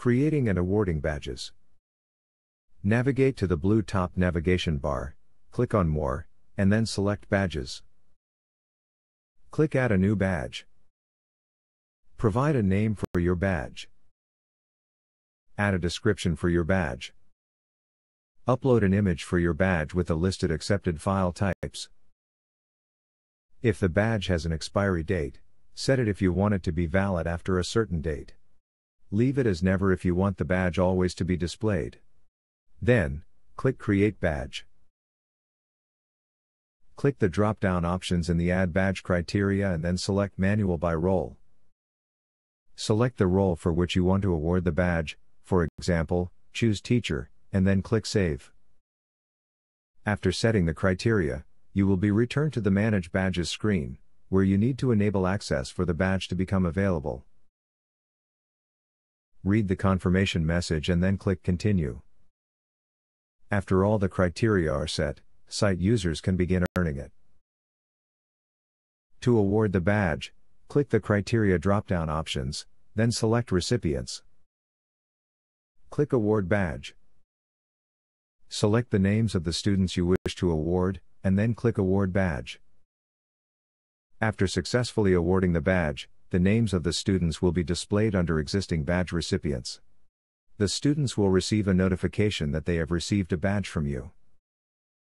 Creating and awarding badges. Navigate to the blue top navigation bar, click on More, and then select Badges. Click Add a new badge. Provide a name for your badge. Add a description for your badge. Upload an image for your badge with the listed accepted file types. If the badge has an expiry date, set it if you want it to be valid after a certain date. Leave it as never if you want the badge always to be displayed. Then, click Create Badge. Click the drop down options in the Add Badge criteria and then select Manual by Role. Select the role for which you want to award the badge, for example, choose Teacher, and then click Save. After setting the criteria, you will be returned to the Manage Badges screen, where you need to enable access for the badge to become available. Read the confirmation message and then click Continue. After all the criteria are set, site users can begin earning it. To award the badge, click the criteria drop-down options, then select Recipients. Click Award Badge. Select the names of the students you wish to award, and then click Award Badge. After successfully awarding the badge, the names of the students will be displayed under existing badge recipients. The students will receive a notification that they have received a badge from you.